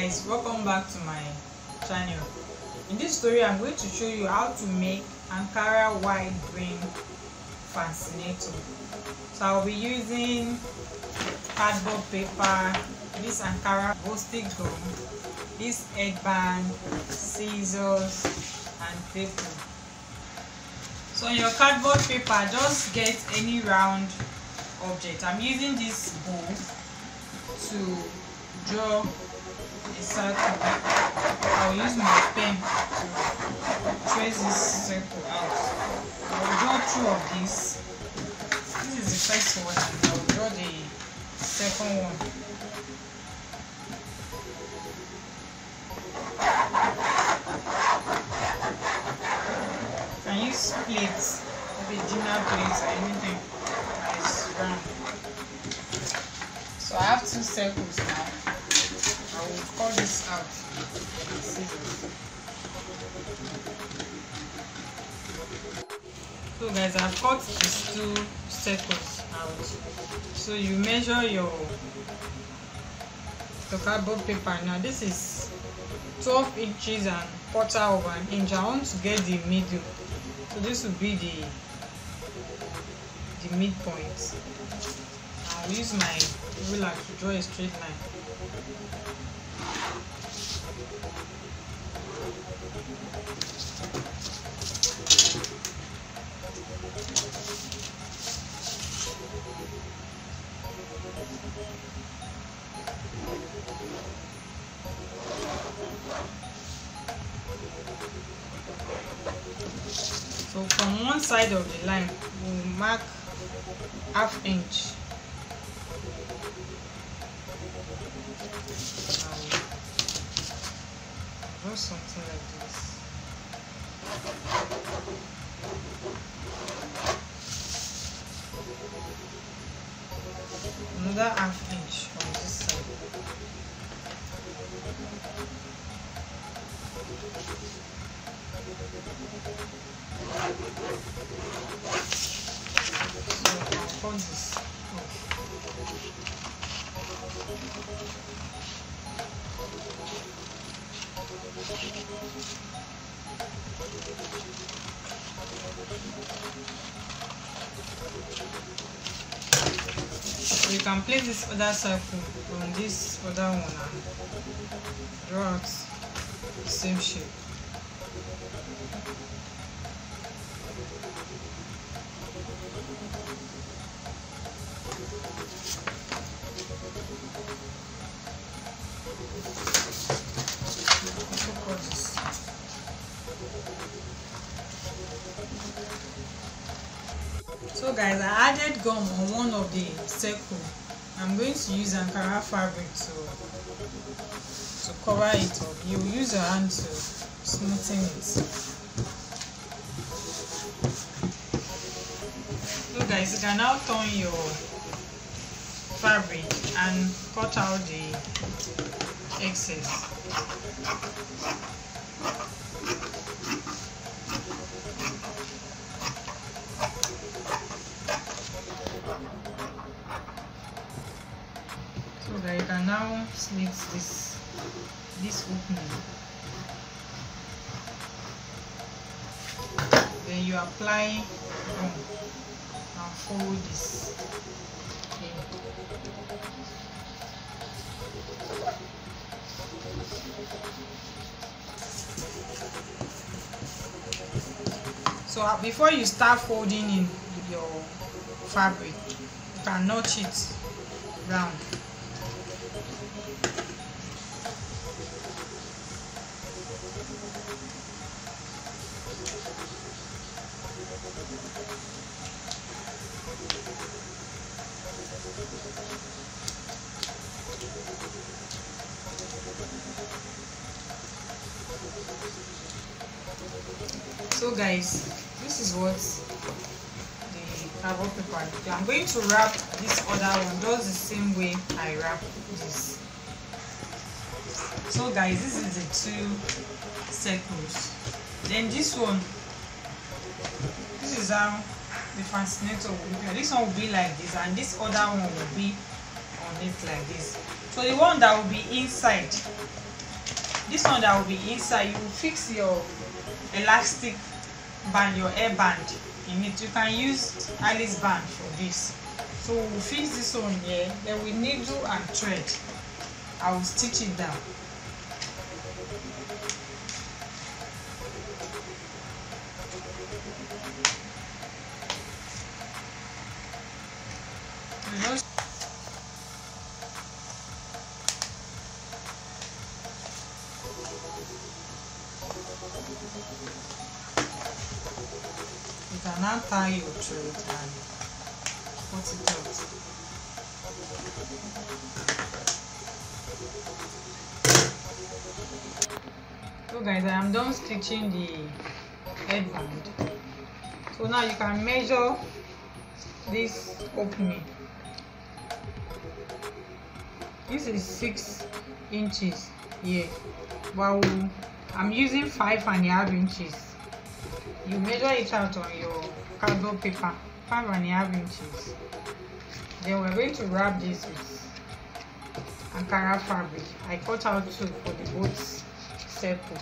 guys welcome back to my channel. In this story i'm going to show you how to make ankara wide brim fascinator. So i'll be using cardboard paper this ankara Evostic gum this headband scissors and paper. So on your cardboard paper just get any round object. I'm using this bowl to draw i'll use my pen to trace this circle out i'll draw two of these this is the first one and i'll draw the second one can use plates dinner plates or anything? So i have two circles now i will cut this out with scissors so guys i've cut these two circles out. So you measure your your cardboard paper. Now this is 12 inches and quarter of an inch. I want to get the middle. So this will be the the midpoint. I'll use my ruler to draw a straight line so from one side of the line we'll mark half inch. Something like this another half inch on this side you can place this other circle on this other one and draw out the same shape. Guys, I added gum on one of the circle. I'm going to use Ankara fabric to to cover it up. You use your hand to smoothen it. So guys, you can now turn your fabric and cut out the excess. You can now slit this this opening then you apply gum and fold this in. so uh, before you start folding in your fabric you can notch it round so guys this is what cardboard paper do. i'm going to wrap this other one just the same way i wrap this. So guys this is the two circles. Then this one this is how the fascinator will like this one will be like this and this other one will be on it like this. So the one that will be inside this one that will be inside you will fix your elastic band your hair band in it you can use alice band for this. So we will fix this one here then with needle and thread. I will stitch it down. Just you tie your thread and put it so oh, guys i am done stitching the headband. So now you can measure this opening. This is six inches here. Wow. i'm using five and a half inches you measure it out on your cardboard paper. Five and a half inches. Then we're going to wrap this with ankara fabric. I cut out two for the both circle.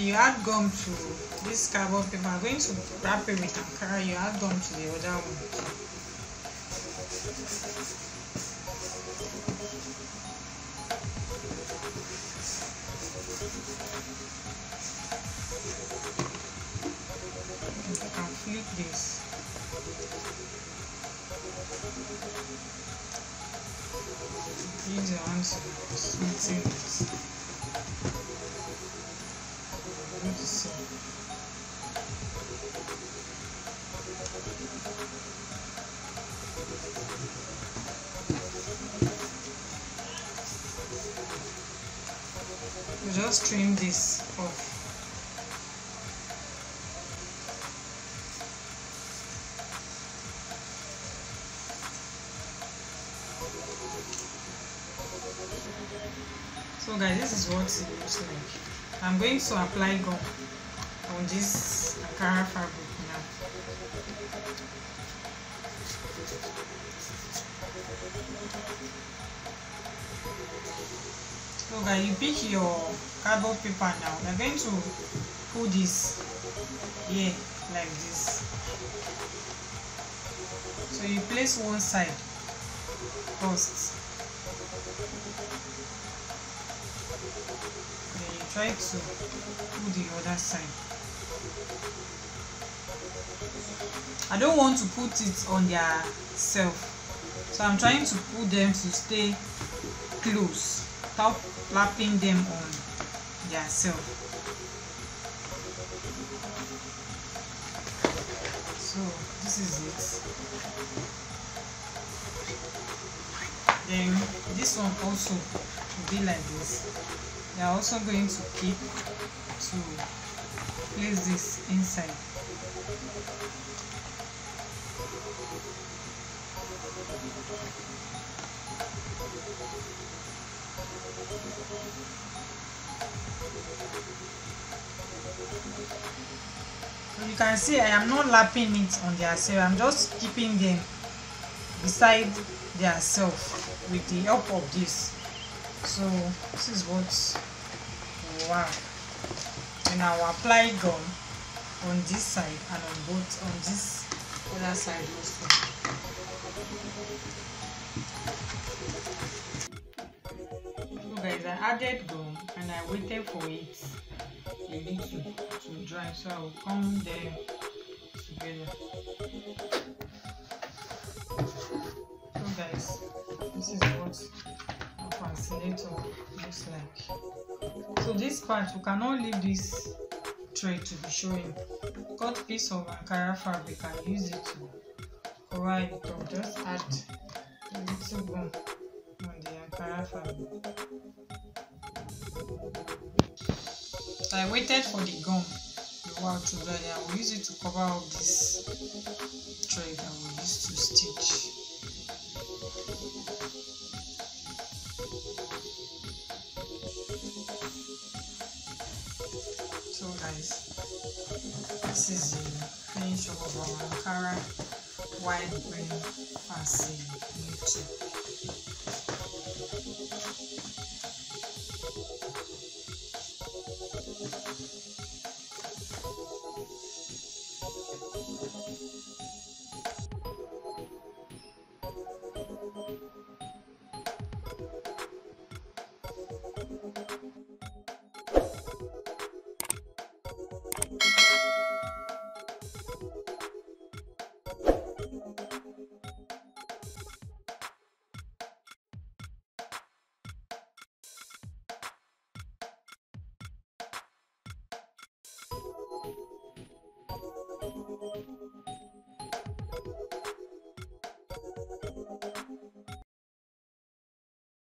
You add gum to this cardboard paper. I'm going to wrap it with ankara. You add gum to the other one to smoothen it Good see. Just trim this off it looks like i'm going to apply gum on this ankara fabric now. So guys you pick your cardboard paper now. You're going to put this here like this. So you place one side first then you try to put the other side I don't want to put it on their self. So I'm trying to put them to stay close without lapping them on their self. So this is it. Then this one also will be like this we are also going to keep to place this inside. So you can see I am not lapping it on their self I'm just keeping them beside their self with the help of this so this is what wow and I will apply gum on this side and on both on this other side also. So guys I added gum and I waited for it a little to dry so I will come them together. So guys this is what a fascinator looks like so this part we cannot leave this tray to be showing. Cut piece of ankara fabric and use it to cover it up. Just add a little gum on the ankara fabric. I waited for the gum while to dry. I will use it to cover up this thread i will use to stitch ankara wide brim fascinator. Thank